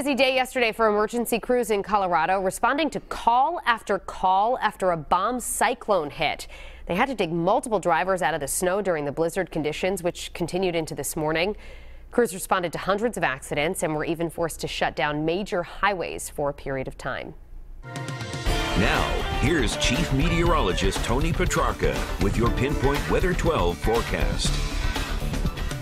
busy day yesterday for emergency crews in Colorado, responding to call after call after a bomb cyclone hit. They had to dig multiple drivers out of the snow during the blizzard conditions, which continued into this morning. Crews responded to hundreds of accidents and were even forced to shut down major highways for a period of time. Now, here's Chief Meteorologist Tony Petrarca with your Pinpoint Weather 12 forecast.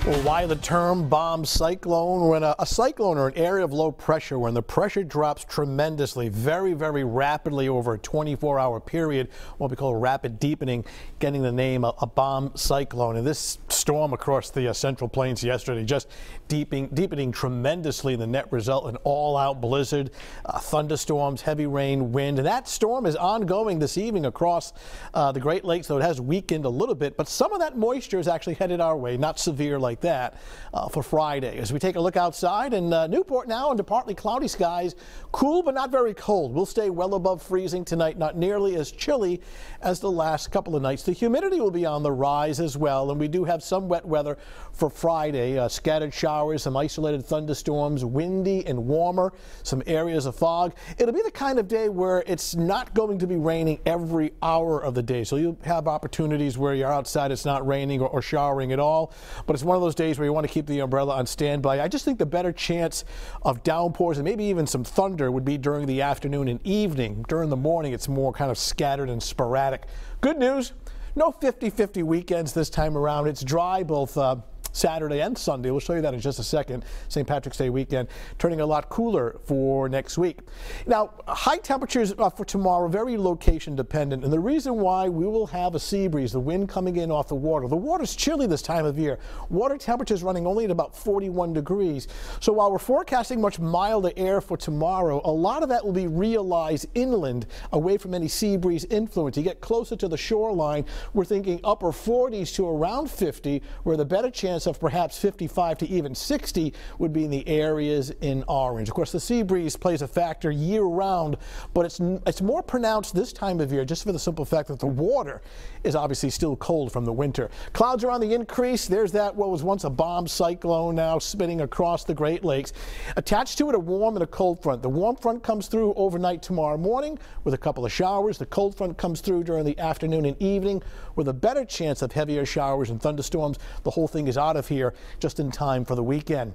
Why the term bomb cyclone? When a, a, cyclone or an area of low pressure, when the pressure drops tremendously, very, very rapidly over a 24 hour period, what we call rapid deepening, getting the name a, a bomb cyclone. And this storm across the uh, central plains yesterday just deepening, deepening tremendously. The net result an all out blizzard, uh, thunderstorms, heavy rain, wind. And that storm is ongoing this evening across uh, the Great Lakes, though it has weakened a little bit. But some of that moisture is actually headed our way, not severe like like that uh, for Friday. As we take a look outside in uh, Newport now under partly cloudy skies, cool but not very cold. We'll stay well above freezing tonight, not nearly as chilly as the last couple of nights. The humidity will be on the rise as well, and we do have some wet weather for Friday. Uh, scattered showers, some isolated thunderstorms, windy and warmer, some areas of fog. It'll be the kind of day where it's not going to be raining every hour of the day. So you'll have opportunities where you're outside, it's not raining or, or showering at all. But it's one of those days where you want to keep the umbrella on standby. I just think the better chance of downpours and maybe even some thunder would be during the afternoon and evening. During the morning, it's more kind of scattered and sporadic. Good news. No 50-50 weekends this time around. It's dry both uh, Saturday and Sunday. We'll show you that in just a second. St. Patrick's Day weekend turning a lot cooler for next week. Now, high temperatures uh, for tomorrow, very location dependent. And the reason why we will have a sea breeze, the wind coming in off the water. The water's chilly this time of year. Water temperatures running only at about 41 degrees. So while we're forecasting much milder air for tomorrow, a lot of that will be realized inland away from any sea breeze influence. You get closer to the shoreline, we're thinking upper 40s to around 50, where the better chance chance of perhaps 55 to even 60 would be in the areas in orange. Of course, the sea breeze plays a factor year round, but it's, it's more pronounced this time of year just for the simple fact that the water is obviously still cold from the winter. Clouds are on the increase. There's that what was once a bomb cyclone now spinning across the Great Lakes. Attached to it a warm and a cold front. The warm front comes through overnight tomorrow morning with a couple of showers. The cold front comes through during the afternoon and evening with a better chance of heavier showers and thunderstorms. The whole thing is out of here just in time for the weekend.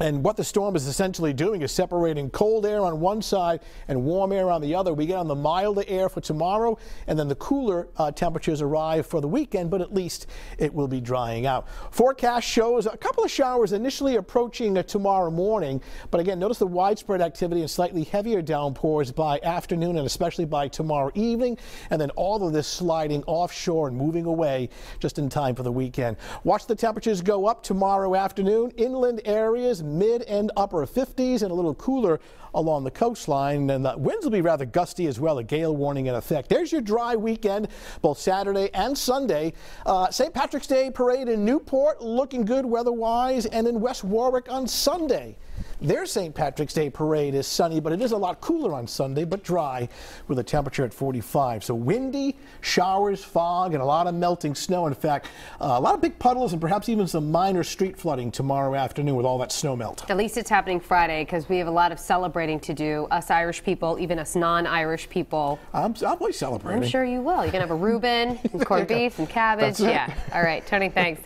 And what the storm is essentially doing is separating cold air on one side and warm air on the other. We get on the milder air for tomorrow, and then the cooler uh, temperatures arrive for the weekend, but at least it will be drying out. Forecast shows a couple of showers initially approaching uh, tomorrow morning, but again, notice the widespread activity and slightly heavier downpours by afternoon and especially by tomorrow evening, and then all of this sliding offshore and moving away just in time for the weekend. Watch the temperatures go up tomorrow afternoon. Inland areas mid and upper 50s and a little cooler along the coastline. And the winds will be rather gusty as well, a gale warning in effect. There's your dry weekend, both Saturday and Sunday. Uh, St. Patrick's Day parade in Newport looking good weather-wise and in West Warwick on Sunday. Their St. Patrick's Day parade is sunny, but it is a lot cooler on Sunday, but dry with a temperature at 45. So windy, showers, fog, and a lot of melting snow. In fact, uh, a lot of big puddles and perhaps even some minor street flooding tomorrow afternoon with all that snow melt. At least it's happening Friday because we have a lot of celebrating to do. Us Irish people, even us non-Irish people. I'm, I'll be celebrating. I'm sure you will. You're going to have a Reuben, and corned beef, and cabbage. Yeah. All right, Tony, thanks.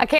Okay.